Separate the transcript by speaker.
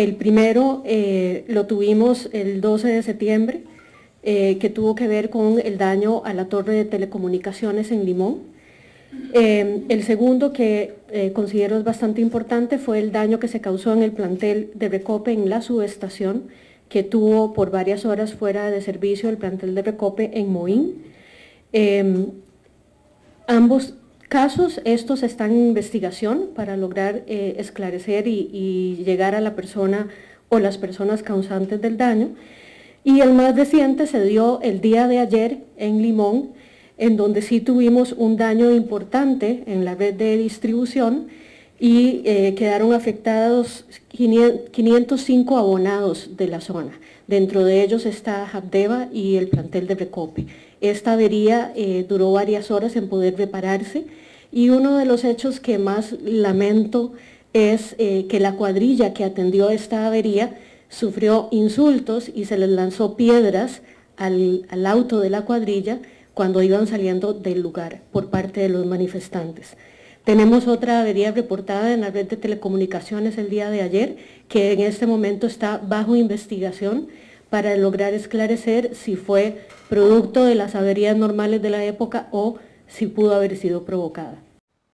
Speaker 1: El primero eh, lo tuvimos el 12 de septiembre, eh, que tuvo que ver con el daño a la torre de telecomunicaciones en Limón. Eh, el segundo que considero es bastante importante fue el daño que se causó en el plantel de Recope en la subestación, que tuvo por varias horas fuera de servicio el plantel de Recope en Moín. ambos casos, estos están en investigación para lograr eh, esclarecer y, llegar a la persona o las personas causantes del daño. Y el más reciente se dio el día de ayer en Limón, en donde sí tuvimos un daño importante en la red de distribución y eh, quedaron afectados 505 abonados de la zona. Dentro de ellos está Habdeba y el plantel de Recope. Esta avería eh, duró varias horas en poder repararse y uno de los hechos que más lamento es eh, que la cuadrilla que atendió esta avería sufrió insultos y se les lanzó piedras al, al auto de la cuadrilla cuando iban saliendo del lugar por parte de los manifestantes. Tenemos otra avería reportada en la red de telecomunicaciones el día de ayer, que en este momento está bajo investigación para lograr esclarecer si fue producto de las averías normales de la época o si pudo haber sido provocada.